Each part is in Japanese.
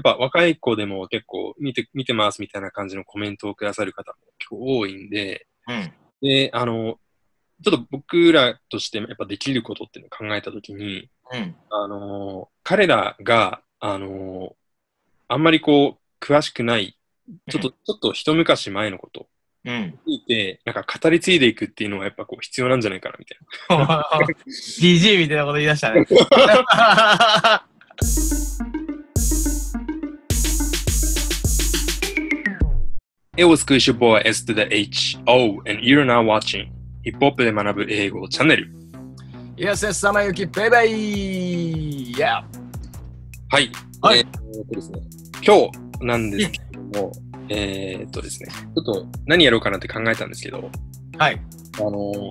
っぱ若い子でも結構見て、見てますみたいな感じのコメントをくださる方も結構多いんで、うん。で、あの、ちょっと僕らとしてやっぱできることっていうのを考えたときに、うん。あの、彼らが、あの、あんまりこう、詳しくない、ちょっと、ちょっと一昔前のことうん。にいて、なんか語り継いでいくっていうのはやっぱこう必要なんじゃないかなみたいな。DG みたいなこと言い出したね。It was Squishy Boy S to the H O and you're now watching ヒップホップで学ぶ英語チャンネル。イエスエス様ゆきベイベイ !Yeah! はい。はいえーえーとですね、今日なんですけれども、えーっとですね、ちょっと何やろうかなって考えたんですけど、はい。あのー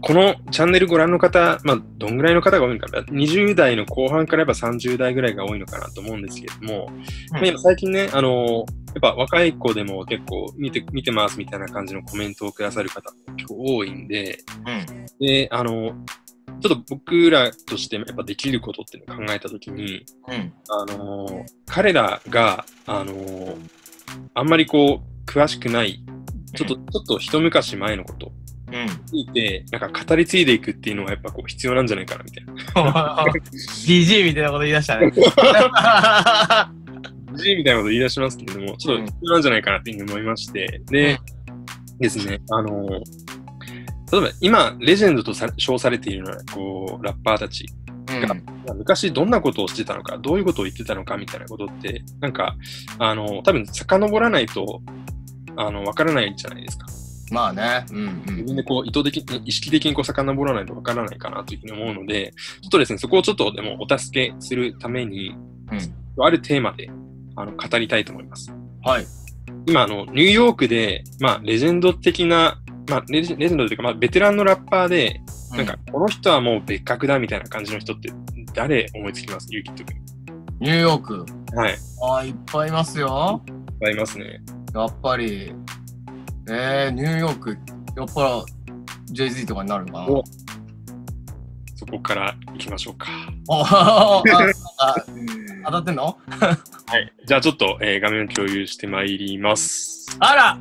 このチャンネルご覧の方、まあ、どんぐらいの方が多いのかな、20代の後半からやっぱ30代ぐらいが多いのかなと思うんですけれども、まあ今最近ね、あのーやっぱ若い子でも結構見て見てますみたいな感じのコメントをくださる方も結構多いんで、うん。で、あのーちょっと僕らとしてやっぱできることっていうのを考えたときに、うん。あのー彼らが、あのーあんまりこう、詳しくない、ちょっと、ちょっと一昔前のことうん。にいて、なんか語り継いでいくっていうのはやっぱこう必要なんじゃないかなみたいな。DG みたいなこと言い出したね。G みたいなこと言い出しますけれども、ちょっと必要なんじゃないかなっていうふうに思いまして、で、ですね、あのー例えば今、レジェンドとさ称されているような、こう、ラッパーたちうん。昔どんなことをしてたのか、どういうことを言ってたのかみたいなことって、なんか、あの、多分遡らないと、あの、わからないじゃないですか。まあね。うんうん。自分でこう、意図的に、意識的にこう、遡らないとわからないかなというふうに思うので、ちょっとですね、そこをちょっとでもお助けするために、あるテーマで、あの、語りたいと思います。はい。今、あの、ニューヨークで、まあ、レジェンド的な、まあ、レジレジェンドというか、まあ、ベテランのラッパーで、なんか、この人はもう別格だみたいな感じの人って、誰思いつきます？ユーキット君。ニューヨーク。はい。ああ、いっぱいいますよ。ありますね。やっぱり。えー、ニューヨーク、やっぱ JZ とかになるのかなおそこから行きましょうか。おああ当たってんの？はい。じゃあちょっと、えー画面を共有してまいります。あら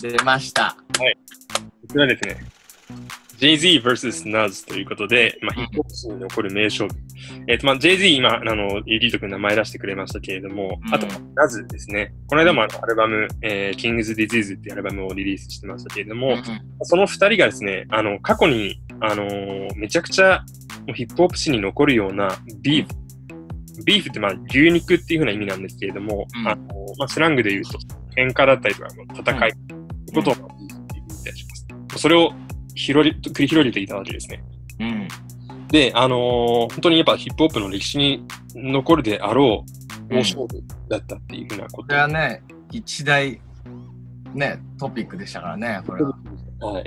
出ました。こちらですね。Jay-Z vs. Nuz ということで、まあ、ヒップホップ史に残る名勝負。えっ、と、まあ、Jay-Z 今、あの、エリート君名前出してくれましたけれども、うんあと、Nuz ですね。この間もあのアルバム、えー、King's Disease っていうアルバムをリリースしてましたけれども、その二人がですね、あの、過去に、あのーめちゃくちゃヒップホップ史に残るようなビーフ、ビーフってまあ牛肉っていうふうな意味なんですけれども、うんあのまあ、スラングで言うと、喧嘩だったりとか、戦い、ってことをビーフって言ったりします。それを広り繰り広げていたわけですね。うん。で、あのー本当にやっぱヒップホップの歴史に残るであろう大勝負だったっていうふうなこことれはね、一大、ね、トピックでしたからね、これは。はい。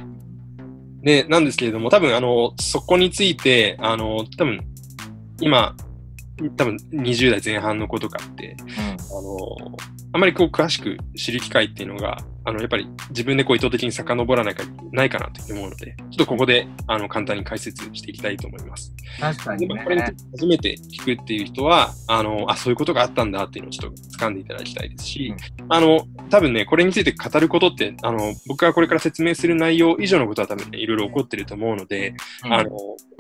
で、なんですけれども、多分、あの、そこについて、あの、多分、今、多分20代前半の子とかって、あの、あまりこう詳しく知る機会っていうのが、あの、やっぱり自分でこう意図的に遡らないかないかなと思うので、ちょっとここで、あの、簡単に解説していきたいと思います。確かにねこ。れに初めて聞くっていう人は、あの、あ、そういうことがあったんだっていうのをちょっと掴んでいただきたいですし、あの、多分ね、これについて語ることって、あの、僕がこれから説明する内容以上のことは多分ね、いろいろ起こってると思うので、うんあの、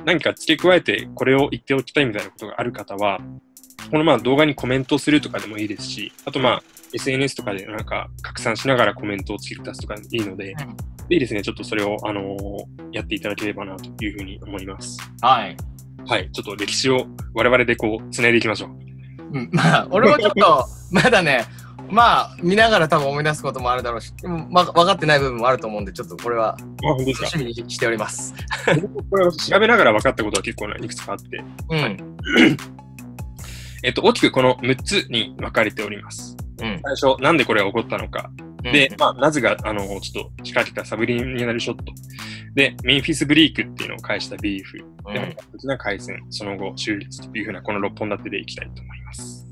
何か付け加えてこれを言っておきたいみたいなことがある方は、このまあ動画にコメントするとかでもいいですし、あとまあ SNS とかでなんか拡散しながらコメントを付け足すとかいいので、うんいいですね、ちょっとそれを、あのやっていただければなというふうに思います。はい。はい、ちょっと歴史を我々でこう、繋いでいきましょう。うん、まあ、俺もちょっと、まだね、まあ、見ながら多分思い出すこともあるだろうし、でもまあ、分かってない部分もあると思うんで、ちょっとこれは楽しみにしております。これを調べながら分かったことは結構ねいくつかあって、うん。えっと、大きくこの6つに分かれております。うん。最初、なんでこれが起こったのか。で、まあ、ナズが、あの、ちょっと仕掛けたサブリミナルショット。で、メンフィスブリークっていうのを返したビーフ。うん、で、本格的な回戦、その後、終立というふうな、この6本立てでいきたいと思います。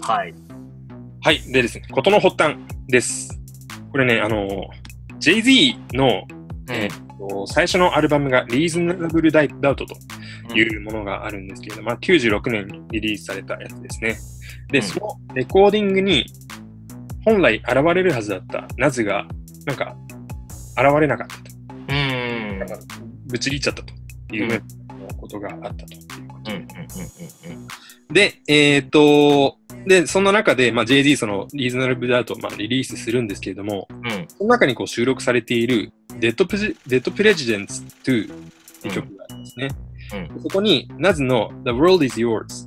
はい。はい。でですね、ことの発端です。これね、あの、Jay-Z の、えーと最初のアルバムが Reasonable Doubt というものがあるんですけれども、まあ、96年にリリースされたやつですね。で、うんそのレコーディングに本来現れるはずだったナズが、なんか、現れなかったと。うん。なんかぶち切っちゃったということがあったということうんうんうんで、えっ、と、で、そんな中で、まあ、Jay-Z その Reasonable Doubt をまあリリースするんですけれども、うんうん。その中にこう収録されている Dead, Pre- Dead Presidents 2っていう曲があるんですね。うんそこに Naz の The World is Yours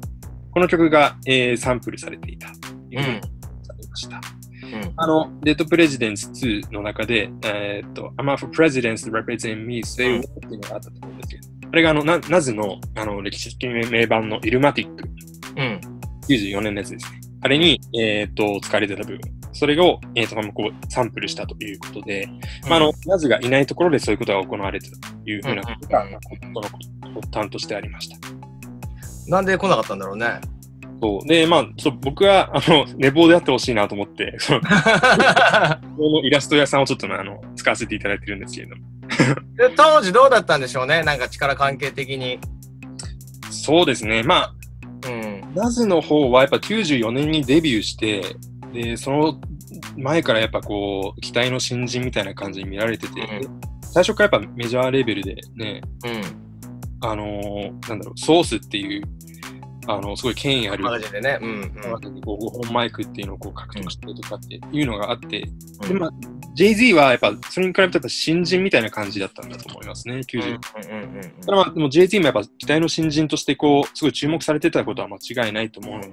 この曲が、えーサンプルされていたというふうにされました。うん。あの、Dead Presidents 2の中で、えーっと、I'm for presidents to represent me, say うん what っていうのがあったと思うんですけど、あれがあの、なナズのあの歴史的名盤のイルマティックうん。94年のやつですね。あれに、えーっと、使われてた部分。それを、えーっと、まあこう、サンプルしたということで、まあ、あの、ナズがいないところでそういうことが行われてたというふうなことが、うんまあこの発端としてありました。なんで来なかったんだろうね。そう。で、まあ、ちょっと僕は、あの、寝坊であってほしいなと思って、その、イラスト屋さんをちょっとね、あの、使わせていただいてるんですけれども。で当時どうだったんでしょうね。なんか力関係的に。そうですね。まあ、うん。ナズの方はやっぱ94年にデビューして、で、その前からやっぱこう、期待の新人みたいな感じに見られてて、う最初からやっぱメジャーレベルでね、うん。あのーなんだろう、ソースっていう、あの、すごい権威あるマガジンでね。うんうん。こう5本マイクっていうのをこう獲得してとかっていうのがあって、うんでまあ、Jay-Z はやっぱそれに比べてやっぱ新人みたいな感じだったんだと思いますね、90。うんうんうんうんただまあ、でも Jay-Z もやっぱ期待の新人としてこう、すごい注目されてたことは間違いないと思うので、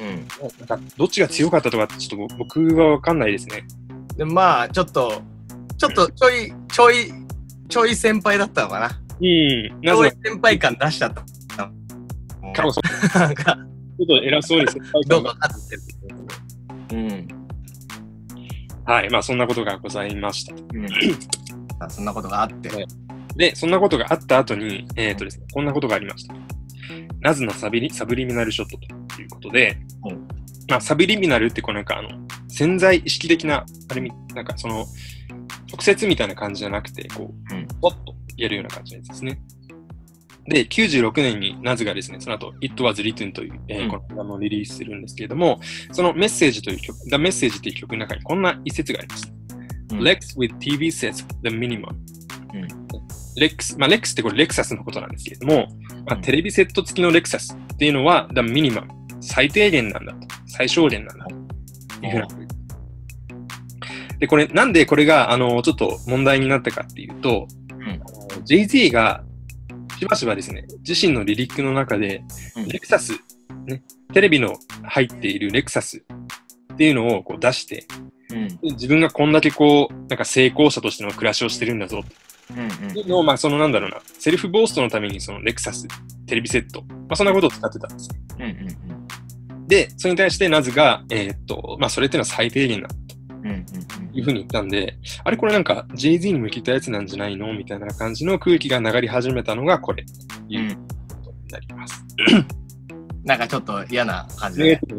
うん。なんかどっちが強かったとかってちょっと僕はわかんないですね。でまあちょっとちょっとちょいちょいちょい先輩だったのかな。うん。ちょい先輩感出しちゃった。なんかちょっと偉そうに先輩どうかってる。うん。はい。まあそんなことがございました。うん。あそんなことがあって。で、そんなことがあった後に、えっ、とですね、こんなことがありました。ナズのサビリサブリミナルショットということで、うんまあ、サブリミナルってこうなんかあの、潜在意識的な、あれみ、なんかその、直接みたいな感じじゃなくて、こう、うんポッとやるような感じですね。で、96年にナズがですね、その後、It Was Written という、えーうん。このアルバムをリリースするんですけれども、そのメッセージという曲、The Message という曲の中にこんな一節があります。うん。Lex with TV sets the minimum. うん。レックス、まあ、レックスってこれレクサスのことなんですけれども、まあ、うん。テレビセット付きのレクサスっていうのは、the minimum、最低限なんだと、最小限なんだと。い。うふうな。で、これ、なんでこれが、あの、ちょっと問題になったかっていうと、ん。あの Jay-Z が、しばしばですね、自身のリリックの中で、うん。レクサス、ね、テレビの入っているレクサスっていうのをこう出して、うん。で自分がこんだけこう、なんか成功者としての暮らしをしてるんだぞ。うんっていうのを、まあ、そのなんだろうな、セルフボーストのためにそのレクサス、テレビセット、まあ、そんなことを使ってたんですね。うんうんで、それに対してナズが、えーっと、まあ、それっていうのは最低限だと。うんうんいうふうに言ったんで、あれこれなんか Jay-Z に向けたやつなんじゃないの？みたいな感じの空気が流れ始めたのがこれ、とうんいうことになります。なんかちょっと嫌な感じねで。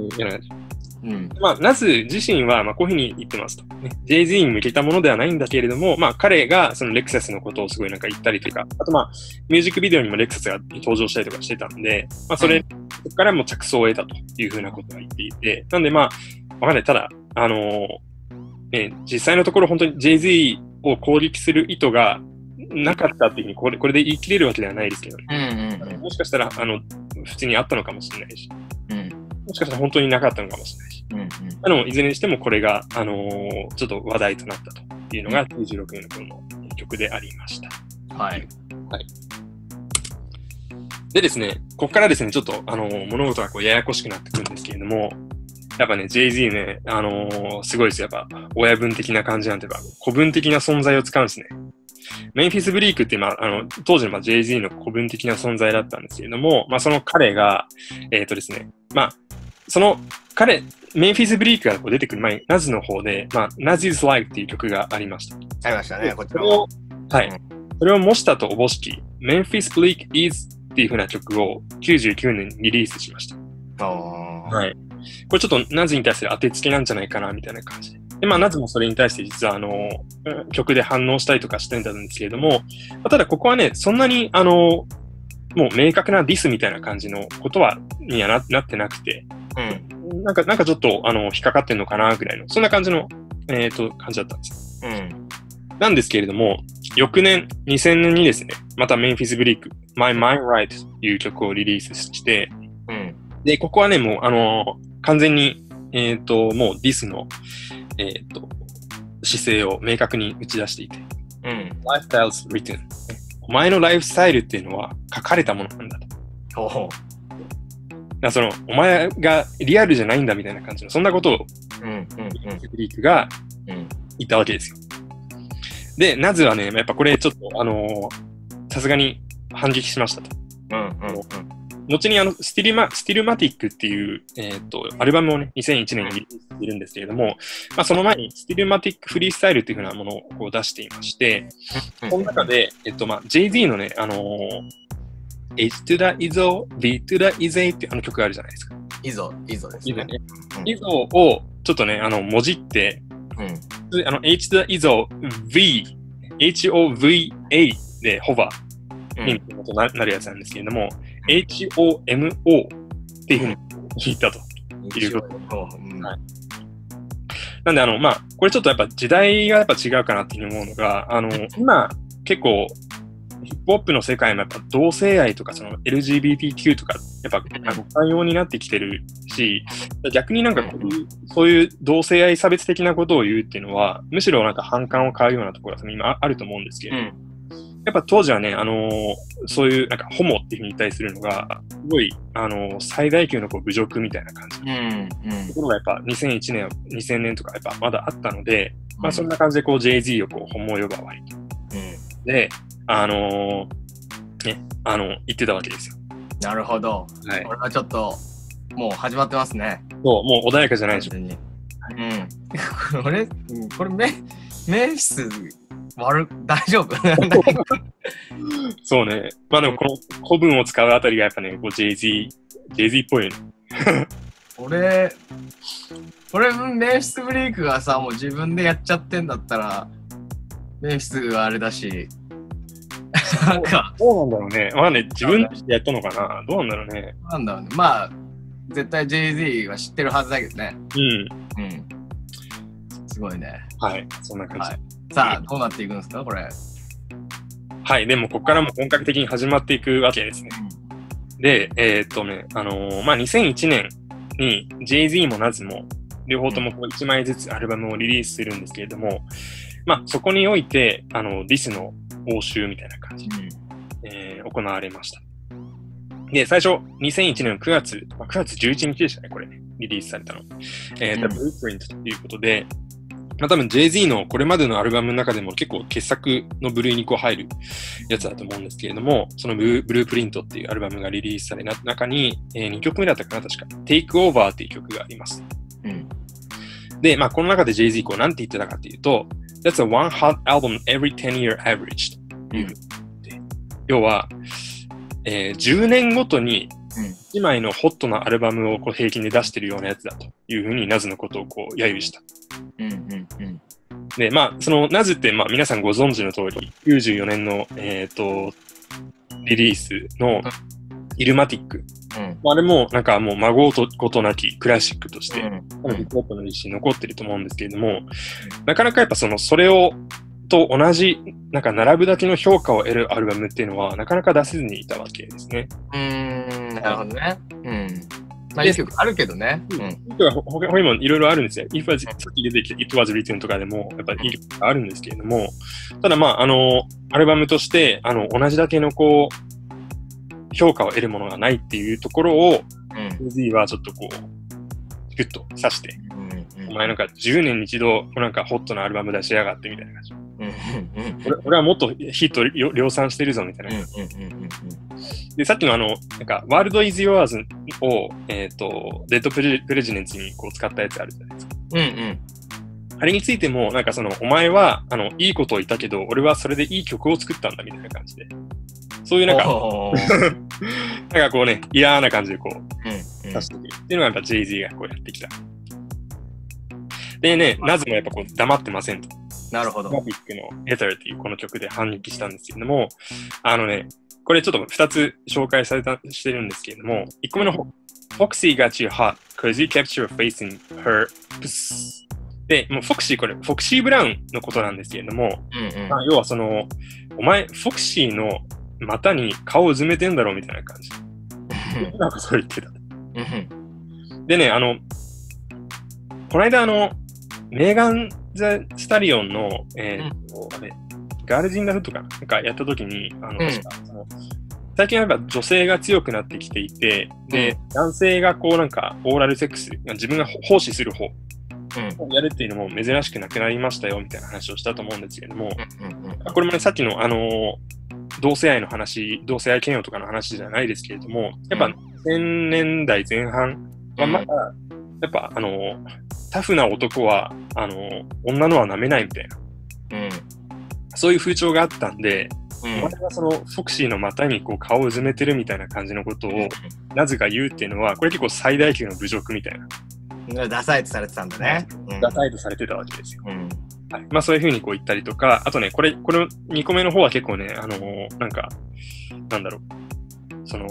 うんまあ、ナズ自身は、まあ、こういうふうに言ってますと。ね、Jay-Z に向けたものではないんだけれども、まあ、彼がそのレクサスのことをすごいなんか言ったりとか、あとまあ、ミュージックビデオにもレクサスが登場したりとかしてたんで、まあ、それ、うそこからも着想を得たというふうなことが言っていて、なんでまあ、わかんない。ただ、あのーね、実際のところ本当に Jay-Z を攻撃する意図がなかったっていうふうにこれ、これで言い切れるわけではないですけどね。うんうんもしかしたら、あの、普通にあったのかもしれないし、うんもしかしたら本当になかったのかもしれないし。うんうんあの、いずれにしてもこれが、あのーちょっと話題となったというのが96年のこの曲でありました。はい。でですね、ここからですね、ちょっと、あのー物事がこうややこしくなってくるんですけれども、やっぱね、Jay-Z ね、あのーすごいですよ。やっぱ、親分的な感じなんていうか、古文的な存在を使うんですね。メンフィス・ブリークって、まあ、あの、当時のまあ Jay-Z の古文的な存在だったんですけれども、まあ、その彼が、えっ、とですね、まあ、その彼、メンフィス・ブリークがこう出てくる前に、ナズの方で、まあ、Naz is Like っていう曲がありました。ありましたね、こちらも。はい。それを模したとおぼしき、Memphis Bleak is っていう風な曲を99年にリリースしました。はい。これちょっとナズに対する当てつけなんじゃないかな、みたいな感じで。で、まあ、ナズもそれに対して実は、あの、曲で反応したりとかしてんですけれども、ただここはね、そんなに、あの、もう明確なディスみたいな感じのことは、にはななってなくて、うん。なんか、なんかちょっと、あの、引っかかってんのかな、ぐらいの、そんな感じの、えっ、と、感じだったんですよ。うん。なんですけれども、翌年、2000年にですね、またメンフィス・ブリック、My Mind Right という曲をリリースして、うん。で、ここはね、もう、あの完全に、えっ、と、もうディスの、えっ、と、姿勢を明確に打ち出していて、うん。Lifestyles Written。お前のライフスタイルっていうのは書かれたものなんだと。ほうその、お前がリアルじゃないんだみたいな感じの、そんなことをう。うん。うん。ブリックがうん。言ったわけですよ。で、ナズはね、やっぱこれちょっと、あのさすがに反撃しましたと。うん。うん。後にあの、スティルマ、 Stillmatic っていう、えっ、と、アルバムをね、2001年にリリースしているんですけれども、まあその前に Stillmatic Freestyle っていうふうなものをこう出していまして、この中で、えっと、まあ、 Jay-Z のね、あのー H to the Izzo, V to the Izza っていうあの曲があるじゃないですか。 Izzo、Izzo ですね。いいね。をちょっとね、あの、もじって、うん。あの、H to the ISO, V, HOVA でホバーにななるやつなんですけれども、HOMO っていうふうに聞いたと。一応うんはいなんで、あの、まあ、これちょっとやっぱ時代がやっぱ違うかなっていうふうに思うのが、あの、今、結構、ヒップホップの世界もやっぱ同性愛とかその LGBTQ とか、やっぱ寛容になってきてるし、逆になんかこういうそういう同性愛差別的なことを言うっていうのは、むしろなんか反感を買うようなところが今あると思うんですけど、うん。やっぱ当時はね、あのーそういうなんかホモっていうふうに対するのが、すごい、あのー最大級のこう侮辱みたいな感じうん。ところがやっぱ2001年、2000年とかやっぱまだあったので、まあそんな感じでこう Jay-Z をこうホモ呼ばわりと。うん。で、あのーね、あの、言ってたわけですよ。なるほど。はい。これはちょっと、もう始まってますね。そう、もう穏やかじゃないでしょ。うん。これ、うんこれ、メ、メンフィス、悪、大丈夫？そうね。まあでもこの古文を使うあたりがやっぱね、こう Jay-Z、Jay-Z っぽいよね。俺、これ、メンフィスブリークがさ、もう自分でやっちゃってんだったら、メンフィスがあれだし、なんか、どうなんだろうね。まあね、自分でやったのかな。どうなんだろうね。なんだろうね。まあ、絶対 Jay-Z は知ってるはずだけどね。うん。うん。すごいね。はい。そんな感じ。はいさあ、どうなっていくんですか、これ。はい。でも、ここからも本格的に始まっていくわけですね。で、えーっとね、あのーまあ、2001年に Jay-Z も Naz も両方ともこう1枚ずつアルバムをリリースするんですけれども、まあ、そこにおいて、あの、ディスの応酬みたいな感じで、えー行われました。で、最初、2001年の9月、まあ、9月11日でしたね、これね、リリースされたの。えー、うん The Blueprint ということで、まあ、多分 Jay-Z のこれまでのアルバムの中でも結構傑作の部類にこう入るやつだと思うんですけれども、そのブループリントっていうアルバムがリリースされた中に、え2曲目だったかな、確か。Take Over っていう曲があります。うん。で、まあ、この中で Jay-Z こうなんて言ってたかっていうと、That's a one hot album every 10 year average というふうに言って、要は、えー10年ごとにうん。1枚のホットなアルバムをこう平均で出してるようなやつだというふうにナズのことをこう揶揄した。うん。うん。うん。で、まあ、そのナズって、まあ、皆さんご存知の通り、94年の、えっ、と、リリースのイルマティック。うん。まああれも、なんかもう孫とことなきクラシックとして、うんこのヒップホップの歴史に残ってると思うんですけれども、なかなかやっぱその、それを、と同じ、なんか並ぶだけの評価を得るアルバムっていうのは、なかなか出せずにいたわけですね。うーん。なるほどね。うん。まあ、いい曲あるけどね。うん。他他にもいろいろあるんですよ。If was, さっき出てきた It was written とかでも、やっぱりいい曲があるんですけれども、ただまあ、あの、アルバムとして、あの、同じだけのこう、評価を得るものがないっていうところを、うん。Z はちょっとこう、ギュッと刺して、うん。お前なんか10年に一度、なんかホットなアルバム出しやがってみたいな感じ。うん。うん。俺俺はもっとヒット量量産してるぞみたいな。で、さっきのあの、なんか、ワールドイズ・ヨアーズを、えっ、と、デッドプレプレジデンツにこう使ったやつあるじゃないですか。うん。うん。あれについても、なんかその、お前は、あの、いいことを言ったけど、俺はそれでいい曲を作ったんだみたいな感じで。そういうなんか、なんかこうね、嫌な感じでこう、うん。出してくるっていうのがやっぱ Jay-Z がこうやってきた。でね、ナズもやっぱこう黙ってませんと。なるほど。トピックの Ether っていうこの曲で反撃したんですけれども、あのね、これちょっと2つ紹介された、してるんですけれども、1個目の方、Foxy got you hot cause you kept your face in her puss. で、もうフォクシー、これ、フォクシー・ブラウンのことなんですけれども、うんうん。まあ、要はその、お前、フォクシーの股に顔をうずめてんだろみたいな感じ。なんかそう言ってた。うんでね、あの、この間あの、メーガン・ザ・スタリオンの、えーとあれ、 Girls in the Hood かななんかやった時に、あの、うん。確かその最近はやっぱ女性が強くなってきていて、で、男性がこうなんかオーラルセックス、自分が奉仕する方うん。をやるっていうのも珍しくなくなりましたよみたいな話をしたと思うんですけれども、これもね、さっきのあのー同性愛の話、同性愛嫌悪とかの話じゃないですけれども、やっぱ2000年代前半はまだ、やっぱあのータフな男は、あのー女のは舐めないみたいな、うんそういう風潮があったんで、うんお前がそのフォクシーの股にこう顔をうずめてるみたいな感じのことを、なぜか言うっていうのは、これ結構最大級の侮辱みたいな、うん。ダサいとされてたんだね。うんダサいとされてたわけですよ。うん。はい、まあそういうふうにこう言ったりとか、あとね、これ、これ2個目の方は結構ね、あのーなんか、なんだろう、その、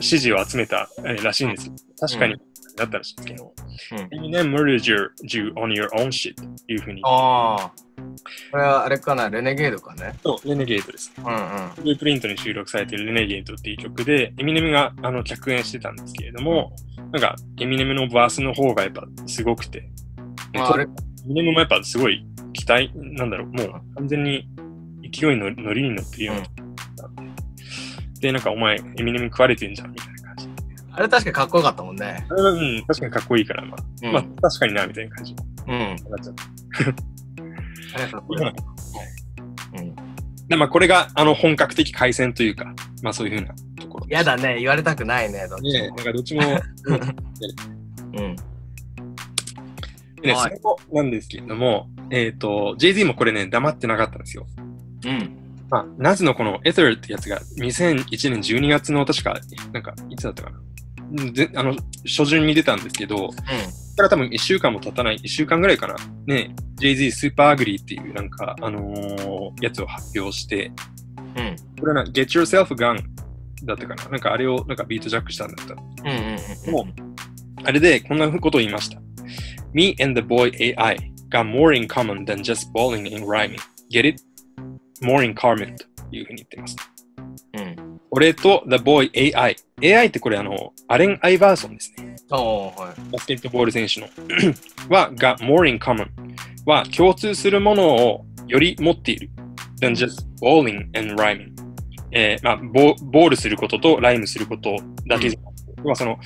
支持を集めた、えーらしいんですよ。確かに、だったらしいんですけど、Eminem murdered your, you on your own shit っていうふうに、ああ。これはあれかな、レネゲードかね。そうレネゲートです。うんうん。ブループリントに収録されているレネゲートっていう曲で、エミネムがあの客演してたんですけれども、なんか、エミネムのバースの方がやっぱすごくて、まあ、あれ、エミネムもやっぱすごい期待、なんだろう、もう完全に勢いの乗りに乗ってるような、で、なんかお前、エミネム食われてんじゃんみたい。あれ確かにかっこよかったもんね。うん、確かにかっこいいから、まあ、うんまあ確かにな、みたいな感じにうん。なっちゃった。あれかっこよかった。うん。で、まあこれがあの本格的回線というか、まあそういうふうなところ。やだね、言われたくないね、どっちね、もなんかどっちも、うん。でね、はいそれもなんですけれども、えっ、と、Jay-Z もこれね、黙ってなかったんですよ。うん。まあ、ナズのこの Ether ってやつが2001年12月の確か、なんか、いつだったかな。うんであの、初旬に出たんですけど、それから多分1週間も経たない、1週間ぐらいかな。ね、Jay-Z Super Ugly っていうなんか、あのーやつを発表して、うん。うん。これはな、 Got Yourself a Gun だったかな。なんかあれをなんかビートジャックしたんだった。うんうんもあれでこんなことを言いました。Me and the boy AI got more in common than just balling and rhyming. Get it? More in common というふうに言ってます。うん。うん。俺と The Boy AI。AI ってこれあの、アレン・アイバーソンですね。おー、はい。バスケットボール選手の。は、が more in common は共通するものをより持っている。than just bowling and rhyming。えーまあボ、ボールすることとライムすることだけじゃなくて、まあその、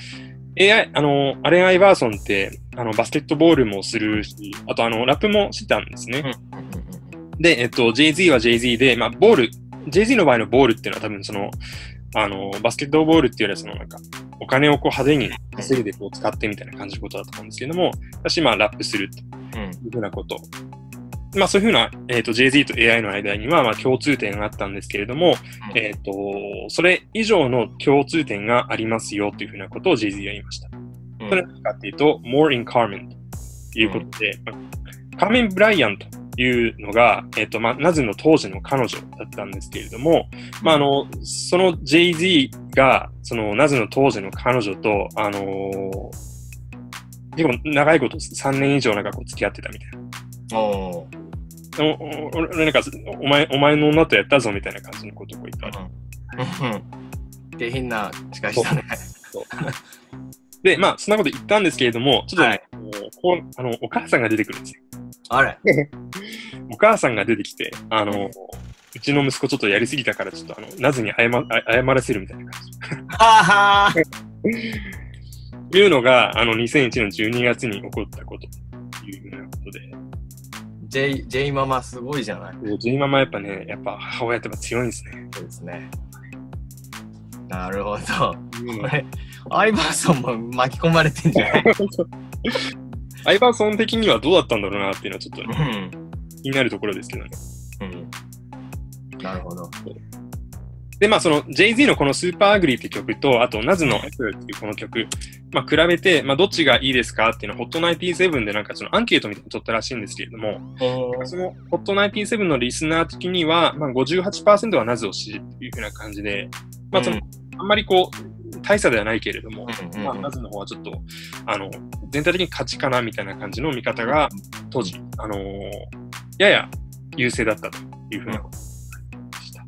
AI、あの、アレン・アイバーソンって、あの、バスケットボールもするし、あとあの、ラップもしてたんですね。うんうんで、えっと、Jay-Z は Jay-Z で、まあ、ボール、Jay-Z の場合のボールっていうのは多分その、あの、バスケットボールっていうよりはそのなんか、お金をこう派手に稼いでこう使ってみたいな感じのことだと思うんですけども、私、まあ、ラップするとうん。いうふうなこと。まあ、そういうふうな、えっ、と、Jay-Z と AI の間には、まあ、共通点があったんですけれども、うんえっ、と、それ以上の共通点がありますよというふうなことを Jay-Z は言いました。うんそれは何かっていうと、more in Carmen ということで、まあカーメン・ブライアンというのが、えっ、と、まあ、ナズの当時の彼女だったんですけれども、まあ、あの、その Jay-Z が、そのナズの当時の彼女と、あのー結構長いこと3年以上なんかこう付き合ってたみたいな。お俺なんか、お前、お前の女とやったぞみたいな感じのことを言ったわけ。うん。下品な司会したね。で、まあ、そんなこと言ったんですけれども、ちょっとね、はいこうあのお母さんが出てくるんですよ。あれ お母さんが出てきて、あの、うちの息子ちょっとやりすぎたから、ちょっとあの、ナズに謝あ謝らせるみたいな感ははじ。いうのが、あの、2001年12月に起こったことというようなことで、J、J ママすごいじゃないジェイママやっぱね、やっぱ母親って強いんですね。そうですね。なるほど。うんこれ、アイバーソンも巻き込まれてんじゃない？アイバーソン的にはどうだったんだろうなっていうのはちょっとね、うん。気になるところですけどね。うん。なるほど。で、まあ、その Jay-Z のこの Super Ugly って曲と、あと、ナズの Ether っていうこの曲、まあ、比べて、まあ、どっちがいいですかっていうのを、ホット97でなんかそのアンケートみたいに取ったらしいんですけれども、そのホット97のリスナー的には、まあ、58%はナズを支持っていうふうな感じで、まあ、その、あんまりこう、大差ではないけれども、まあ、ナズの方はちょっと、あの、全体的に勝ちかなみたいな感じの見方が、当時、あのーやや優勢だったというふうなことでした。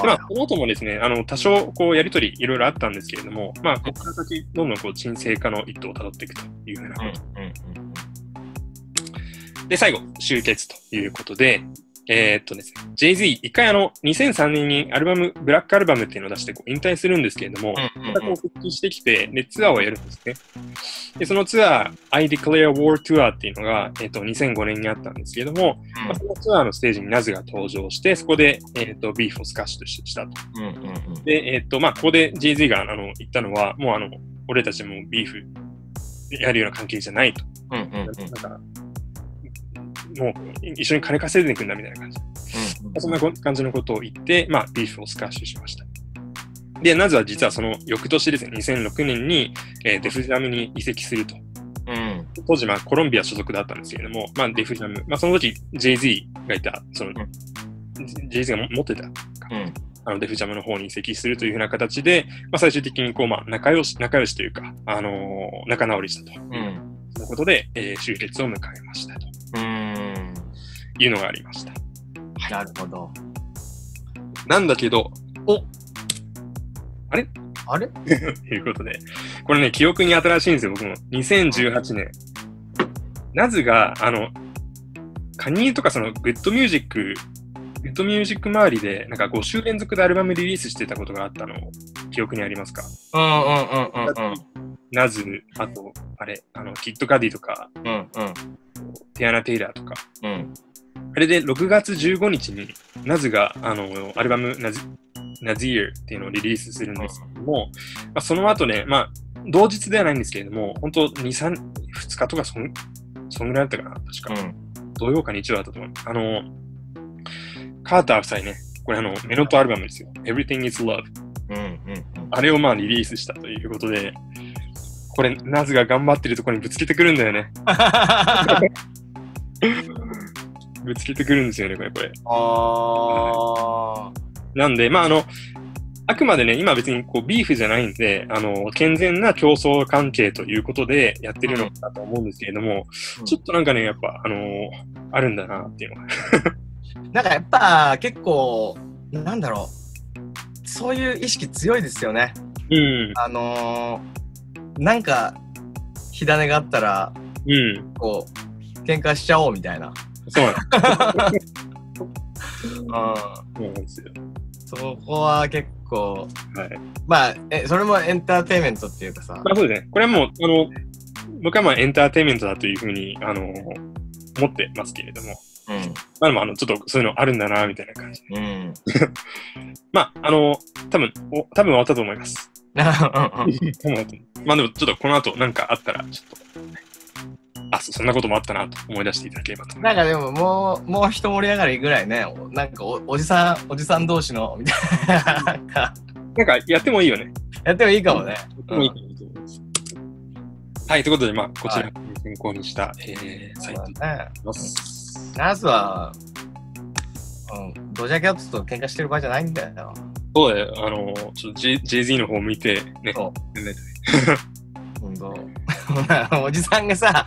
でまあ、この後もですね、あの、多少、こう、やりとりいろいろあったんですけれども、まあ、ここから先、どんどん、こう、沈静化の一途をたどっていくというふうなこと。で、最後、終結ということで、えー、っとですね、Jay-Z、一回あの、2003年にアルバム、ブラックアルバムっていうのを出してこう引退するんですけれども、またこう復帰してきて、で、ツアーをやるんですね。で、そのツアー、I Declare War Tour っていうのが、えー、っと、2005年にあったんですけれども、まあ、そのツアーのステージにナズが登場して、そこで、えー、っと、ビーフをスカッシュしたと。で、えっと、まあ、ここで Jay-Z があの言ったのは、もうあの、俺たちもビーフやるような関係じゃないと。だから、もう一緒に金稼いでいくんだみたいな感じ。うん、そんな感じのことを言って、まあ、ビーフをスカッシュしました。で、ナズは実はその翌年ですね、2006年に、えー、デフジャムに移籍すると。うん、当時、まあ、コロンビア所属だったんですけれども、まあ、デフジャム、まあ、その時、Jay-Z がいた、その、うん、Jay-Z が持ってた、うん、あのデフジャムの方に移籍するというふうな形で、まあ、最終的にこう、まあ、仲良し、仲良しというか、あのー、仲直りしたと。うん、そのことで、えー、終結を迎えましたと。いうのがありました。はい、なるほど。なんだけど、おあれ？あれ？と いうことで、これね、記憶に新しいんですよ、僕も。2018年。ナズが、あの、カニーとかそのグッドミュージック、グッドミュージック周りで、なんか5週連続でアルバムリリースしてたことがあったの、記憶にありますか？うんうんうんうんうん。ナズ、あと、あれ、あの、キッドカディとか、うんうん、ティアナ・テイラーとか、うん、あれで6月15日にナズがあのアルバムナズナズイーっていうのをリリースするんですけども、まあ、その後ね、まあ、同日ではないんですけれども、本当2、3、2日とかそんそんぐらいだったかな、確か。うん、土曜か日曜だったと思う。あの、カーター夫妻ね、これあの、メノトアルバムですよ。Everything is Love。うんうんうん、あれをまあリリースしたということで、これ、ナズが頑張ってるところにぶつけてくるんだよね。ぶつけてくるんですよね、これ、これ。あなんで、まあ、あの、あくまでね、今別にこうビーフじゃないんで、あの、健全な競争関係ということでやってるのかなと思うんですけれども、うん、ちょっとなんかね、やっぱ、あのー、あるんだなっていうのが。なんかやっぱ結構、なんだろう、そういう意識強いですよね。うん。あのー、なんか、火種があったら、うん。こう、喧嘩しちゃおうみたいな。そうなんですよ。そこは結構、はい、まあえ、それもエンターテインメントっていうかさ。まあそうですね。これはもう、あの、僕はまあエンターテインメントだというふうに、あの、思ってますけれども。うん、まあでも、あの、ちょっとそういうのあるんだな、みたいな感じで。うん、まあ、あの、多分お多分終わったと思います。まあでも、ちょっとこの後なんかあったら、ちょっと、あ、そんなこともあったなと思い出していただければと。なんかでももう、もう一盛り上がりぐらいね、なんかおおじさん、おじさん同士の、みたいな。なんかやってもいいよね。やってもいいかもね。やってもいいかもはい、ということで、まあ、こちら先行にした、はい、えー、サイトになります。ナスは、うん、ドジャーキャッツと喧嘩してる場合じゃないんだよ。そうだよ。あの、ちょっと J Jay-Z の方見てね。そう。おじさんがさ、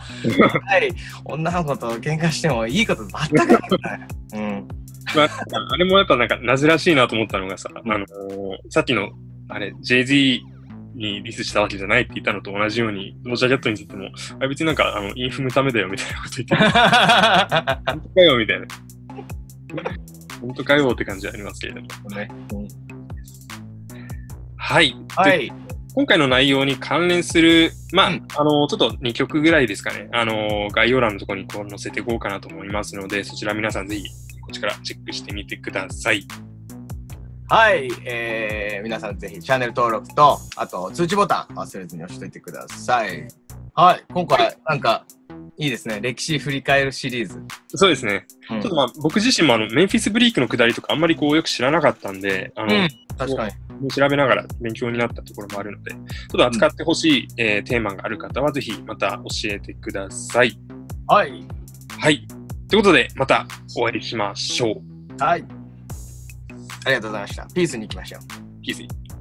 はい、女の子と喧嘩してもいいこと全くない。うん。まあ、あれもやっぱなんか、なずらしいなと思ったのがさ、あのー、さっきの、あれ、Jay-Z にリスしたわけじゃないって言ったのと同じように、ドジャーキャットについても、あ別になんか、あの、インフムためだよみたいなこと言って、本当かよみたいな。本当かよって感じありますけれども。ね、はい。はい。今回の内容に関連する、まあ、うん、あの、ちょっと2曲ぐらいですかね、あの、概要欄のところにこう載せていこうかなと思いますので、そちら皆さんぜひ、こっちからチェックしてみてください。はい、えー、皆さんぜひチャンネル登録と、あと通知ボタン忘れずに押しといてください。はい、今回なんかいいですね。歴史振り返るシリーズ。そうですね。うん、ちょっとまあ僕自身もあのメンフィス・ブリークのくだりとかあんまりこうよく知らなかったんで、あの、うん、確かに。調べながら勉強になったところもあるので、ちょっと扱ってほしい、うん、えー、テーマがある方はぜひまた教えてください。はい。はい。ということで、またお会いしましょう。はい。ありがとうございました。ピースに行きましょう。ピース